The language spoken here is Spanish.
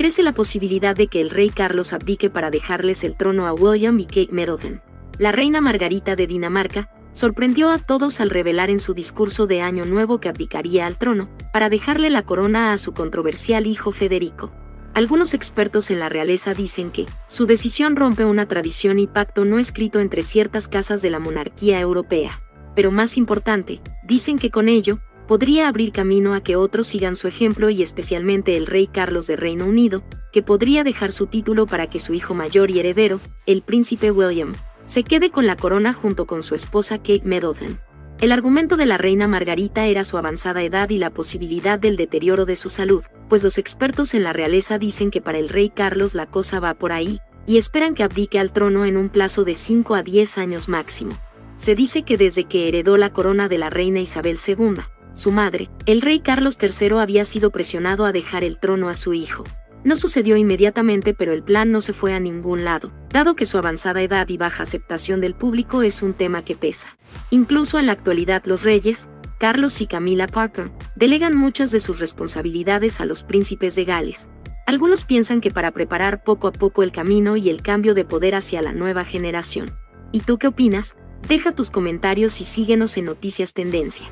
crece la posibilidad de que el rey Carlos abdique para dejarles el trono a William y Kate Middleton. La reina Margarita de Dinamarca sorprendió a todos al revelar en su discurso de Año Nuevo que abdicaría al trono, para dejarle la corona a su controversial hijo Federico. Algunos expertos en la realeza dicen que su decisión rompe una tradición y pacto no escrito entre ciertas casas de la monarquía europea. Pero más importante, dicen que con ello, podría abrir camino a que otros sigan su ejemplo y especialmente el rey Carlos de Reino Unido, que podría dejar su título para que su hijo mayor y heredero, el príncipe William, se quede con la corona junto con su esposa Kate Middleton. El argumento de la reina Margarita era su avanzada edad y la posibilidad del deterioro de su salud, pues los expertos en la realeza dicen que para el rey Carlos la cosa va por ahí, y esperan que abdique al trono en un plazo de 5 a 10 años máximo. Se dice que desde que heredó la corona de la reina Isabel II, su madre, el rey Carlos III había sido presionado a dejar el trono a su hijo. No sucedió inmediatamente, pero el plan no se fue a ningún lado, dado que su avanzada edad y baja aceptación del público es un tema que pesa. Incluso en la actualidad los reyes, Carlos y Camila Parker, delegan muchas de sus responsabilidades a los príncipes de Gales. Algunos piensan que para preparar poco a poco el camino y el cambio de poder hacia la nueva generación. ¿Y tú qué opinas? Deja tus comentarios y síguenos en Noticias Tendencia.